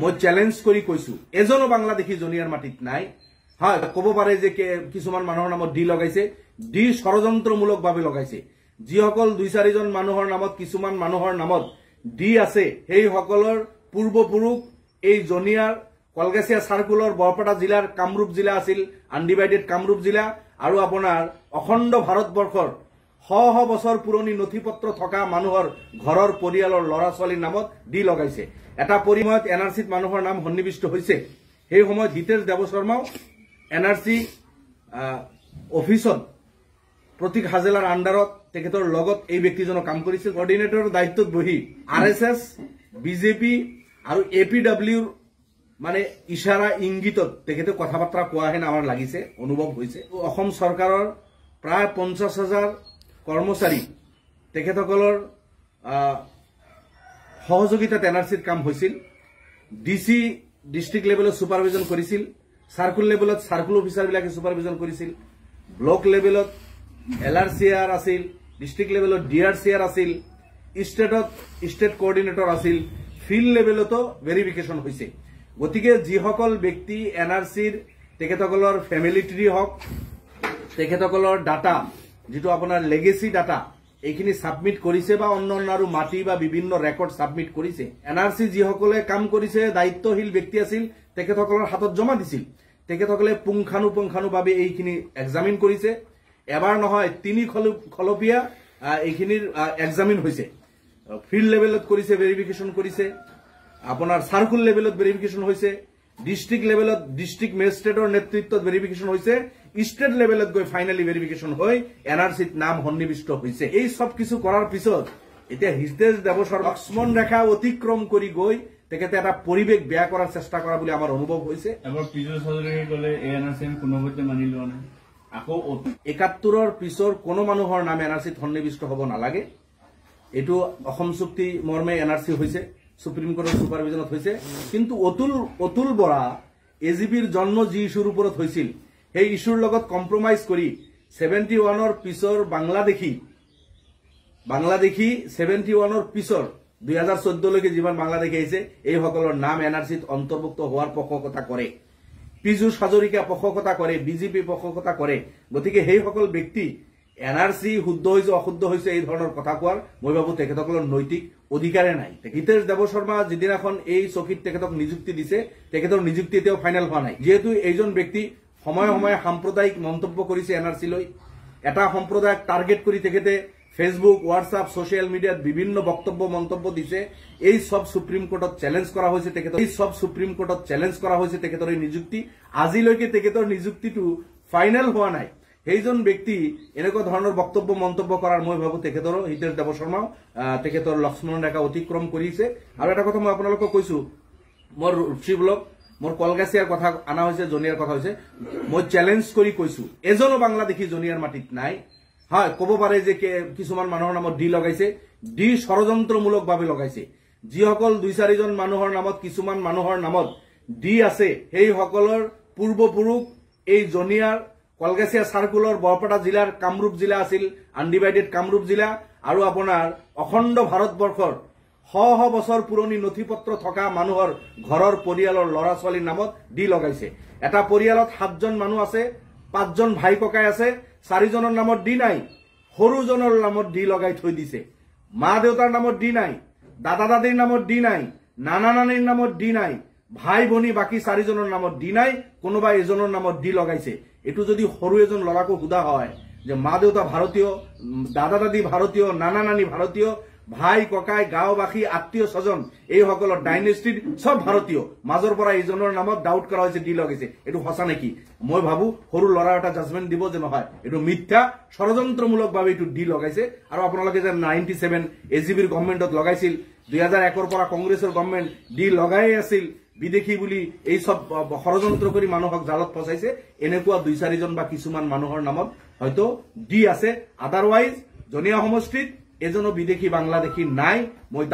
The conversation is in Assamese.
মই চেলেঞ্জ কৰি কৈছো। এজনো বাংলাদেশী জনিয়াৰ মাটিত নাই। হয় ক'ব পাৰে যে কিছুমান মানুহৰ নামত ডি লগাইছে। ডি ষড়যন্ত্ৰমূলকভাৱে লগাইছে। যিসকল দুই চাৰিজন মানুহৰ নামত কিছুমান মানুহৰ নামত ডি আছে সেইসকলৰ পূৰ্বপুৰুষ এই জনিয়াৰ কলগেছিয়া চাৰ্কুলৰ বৰপেটা জিলাৰ কামৰূপ জিলা আছিল আনডিভাইডেড কামৰূপ জিলা আৰু আপোনাৰ অখণ্ড ভাৰতবৰ্ষৰ শ বছৰ পুৰণি নথি পত্ৰ থকা মানুহৰ ঘৰৰ পৰিয়ালৰ ল'ৰা ছোৱালীৰ নামত দি লগাইছে। এটা পৰিময়ত এন আৰ চিত মানুহৰ নাম সন্নিৱিষ্ট হৈছে। সেই সময়ত হিতেশ দেৱ শৰ্মাও এন আৰ চি অফিচত প্ৰতীক হাজেলাৰ আণ্ডাৰত তেখেতৰ লগত এই ব্যক্তিজনক কাম কৰিছিল। কৰ্ডিনেটৰৰ দায়িত্বত বহি আৰ এছ এছ বিজেপি আৰু এ পি ডাব্লিউৰ মানে ইশাৰা ইংগিতত তেখেতে কথা বাৰ্তা কোৱাহেন আমাৰ লাগিছে অনুভৱ হৈছে। অসম চৰকাৰৰ প্ৰায় পঞ্চাছ হাজাৰ কৰ্মচাৰী তেখেতসকলৰ সহযোগিতাত এন আৰ চিত কাম হৈছিল। ডি চি ডিষ্ট্ৰিক্ট লেভেলত ছুপাৰভিজন কৰিছিল। চাৰ্কুল লেভেলত চাৰ্কুল অফিচাৰবিলাকে ছুপাৰভিজন কৰিছিল। ব্লক লেভেলত এল আৰ চি আৰ আছিল ডিষ্ট্ৰিক্ট লেভেলত ডি আৰ চি আৰ আছিল ষ্টেটত ষ্টেট কোঅৰ্ডিনেটৰ আছিল ফিল্ড লেভেলতো ভেৰিফিকেশ্যন হৈছে। গতিকে যিসকল ব্যক্তি এন আৰ চিৰ তেখেতসকলৰ ফেমিলি ট্ৰী হওক তেখেতসকলৰ ডাটা যিটো আপোনাৰ লেগেচি ডাটা এইখিনি ছাবমিট কৰিছে বা অন্য অন্য আৰু মাটি বা বিভিন্ন ৰেকৰ্ড ছাবমিট কৰিছে। এন আৰ চি যিসকলে কাম কৰিছে দায়িত্বশীল ব্যক্তি আছিল তেখেতসকলৰ হাতত জমা দিছিল। তেখেতসকলে পুংখানুপুংখানুভাৱে এইখিনি এক্সামিন কৰিছে। এবাৰ নহয় তিনি খল- খলপীয়া এইখিনিৰ এক্সামিন হৈছে। ফিল্ড লেভেলত কৰিছে ভেৰিফিকেশ্যন কৰিছে। আপোনাৰ চাৰ্কুল লেভেলত ভেৰিফিকেশ্যন হৈছে। ডিষ্ট্ৰিক্ট লেভেলত ডিষ্ট্ৰিক্ট মেজিষ্ট্ৰেটৰ নেতৃত্বত ভেৰিফিকেশ্যন হৈছে। ষ্টেট লেভেলত গৈ ফাইনেলি ভেৰিফিকেশ্যন হৈ এন আৰ চিত নাম সন্নিৱিষ্ট হৈছে। এই চব কিছু কৰাৰ পিছত এতিয়া হিতেশ দেৱছৰ লক্ষ্মণ ৰেখা অতিক্ৰম কৰি গৈ তেখেতে এটা পৰিৱেশ বেয়া কৰাৰ চেষ্টা কৰা বুলি আমাৰ অনুভৱ হৈছে। আকৌ একাত্তৰৰ পিছৰ কোনো মানুহৰ নাম এন আৰ চিত সন্নিৱিষ্ট হ'ব নালাগে। এইটো অসম চুক্তি মৰ্মে এন আৰ চি হৈছে সুপ্ৰিম কোৰ্টৰ ছুপাৰভিজনত হৈছে। কিন্তু অতুল অতুল বৰা এ জি পিৰ জন্ম যি ইছ্যুৰ ওপৰত হৈছিল সেই ইছ্যুৰ লগত কম্প্ৰমাইজ কৰি ছেভেণ্টি ওৱানৰ পিছৰ বাংলাদেশী বাংলাদেশী ছেভেণ্টি ওৱানৰ পিছৰ দুই চৈধ্যলৈকে যিমান বাংলাদেশী আহিছে এইসকলৰ নাম এন আৰ চিত অন্তৰ্ভুক্ত হোৱাৰ পোষকতা কৰে। পীযুষ হাজৰিকা পোষকতা কৰে বিজেপি পোষকতা কৰে। গতিকে সেইসকল ব্যক্তি এন আৰ চি শুদ্ধ হৈছে অশুদ্ধ হৈছে এই ধৰণৰ কথা কোৱাৰ মই ভাবো তেখেতসকলৰ নৈতিক অধিকাৰে নাই। দেৱ শৰ্মা যিদিনাখন এই চকীত তেখেতক নিযুক্তি দিছে তেখেতৰ নিযুক্তি এতিয়াও ফাইনেল হোৱা নাই। যিহেতু এইজন ব্যক্তি সময়ে সময়ে সাম্প্ৰদায়িক মন্তব্য কৰিছে এন আৰ চিলৈ এটা সম্প্ৰদায়ক টাৰ্গেট কৰি তেখেতে ফেচবুক হোৱাটছআপ ছচিয়েল মিডিয়াত বিভিন্ন বক্তব্য মন্তব্য দিছে। এই সব সুপ্ৰিম কোৰ্টত চেলেঞ্জ কৰা হৈছে তেখেতৰ এই সব সুপ্ৰিম কোৰ্টত চেলেঞ্জ কৰা হৈছে তেখেতৰ এই নিযুক্তি। আজিলৈকে তেখেতৰ নিযুক্তিটো ফাইনেল হোৱা নাই। সেইজন ব্যক্তি এনেকুৱা ধৰণৰ বক্তব্য মন্তব্য কৰাৰ মই ভাবো তেখেতৰো হিতেশ দেৱ শৰ্মাও তেখেতৰ লক্ষ্মণ ৰেখা অতিক্ৰম কৰিছে। আৰু এটা কথা মই আপোনালোকক কৈছো মোৰ ৰুচি ব্লক মোৰ কলগাছিয়াৰ কথা অনা হৈছে জনিয়াৰ কথা হৈছে। মই চেলেঞ্জ কৰি কৈছো এজনো বাংলাদেশী জনিয়াৰ মাটিত নাই। হয় ক'ব পাৰে যে কিছুমান মানুহৰ নামত ডি লগাইছে। ডি ষড়যন্ত্ৰমূলকভাৱে লগাইছে। যিসকল দুই চাৰিজন মানুহৰ নামত কিছুমান মানুহৰ নামত ডি আছে সেইসকলৰ পূৰ্বপুৰুষ এই জনিয়াৰ কলগেছিয়া চাৰ্কুলৰ বৰপেটা জিলাৰ কামৰূপ জিলা আছিল আনডিভাইডেড কামৰূপ জিলা আৰু আপোনাৰ অখণ্ড ভাৰতবৰ্ষৰ শ বছৰ পুৰণি নথি পত্ৰ থকা মানুহৰ ঘৰৰ পৰিয়ালৰ ল'ৰা ছোৱালীৰ নামত দি লগাইছে। এটা পৰিয়ালত সাতজন মানুহ আছে পাঁচজন ভাই ককাই আছে চাৰিজনৰ নামত দি নাই সৰুজনৰ নামত দি লগাই থৈ দিছে। মা দেউতাৰ নামত দি নাই দাদা দাদীৰ নামত দি নাই নানা নানীৰ নামত দি নাই ভাই ভনী বাকী চাৰিজনৰ নামত দি নাই কোনোবা এজনৰ নামত দি লগাইছে। এইটো যদি সৰু এজন ল'ৰাকো সোধা হয় যে মা দেউতা ভাৰতীয় দাদা দাদী ভাৰতীয় নানা নানী ভাৰতীয় ভাই ককাই গাঁওবাসী আত্মীয় স্বজন এইসকলৰ ডাইনেষ্টিৰ চব ভাৰতীয়। মাজৰ পৰা ইজনৰ নামত ডাউট কৰা হৈছে দি লগাইছে এইটো সঁচা নেকি? মই ভাবো সৰু ল'ৰা এটা জাজমেণ্ট দিব যে নহয়। এইটো মিথ্যা ষড়যন্ত্ৰমূলকভাৱে এইটো দি লগাইছে। আৰু আপোনালোকে যে নাইণ্টি ছেভেন এ জি বিৰ গভমেণ্টত লগাইছিল দুই একৰ পৰা কংগ্ৰেছৰ গভমেণ্ট দি লগাই আছিল বিদেশী বুলি এই চব ষড়যন্ত্ৰ কৰি মানুহক জালত ফচাইছে এনেকুৱা দুই চাৰিজন বা কিছুমান মানুহৰ নামত হয়তো দি আছে। আদাৰৱাইজ জনীয়া সমষ্টিত এজনো বিদেশী বাংলাদেশী নাই মই